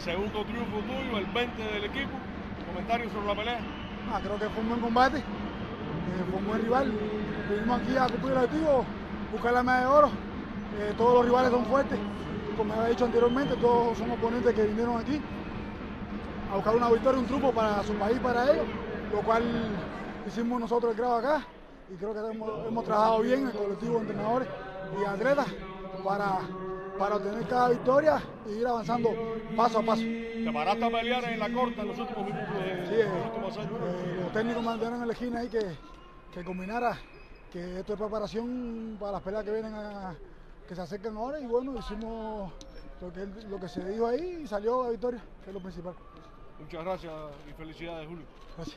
segundo triunfo tuyo, el 20 del equipo. Comentarios sobre la pelea. Ah, creo que fue un buen combate, eh, fue un buen rival. Vinimos aquí a cumplir el objetivo, buscar la medalla de oro. Eh, todos los rivales son fuertes, como he dicho anteriormente, todos son oponentes que vinieron aquí a buscar una victoria, un truco para su país, para ellos, lo cual hicimos nosotros el grado acá y creo que hemos, hemos trabajado bien el colectivo de entrenadores y atletas para, para obtener cada victoria y ir avanzando paso a paso. Te paraste a pelear en la corta en los últimos minutos de Sí, los eh, últimos años. eh, los técnicos mandaron en la esquina ahí que, que combinara, que esto es preparación para las peleas que vienen a, que se acercan ahora y bueno, hicimos lo que, lo que se dijo ahí y salió la victoria, que es lo principal. Muchas gracias y felicidades, Julio. Gracias.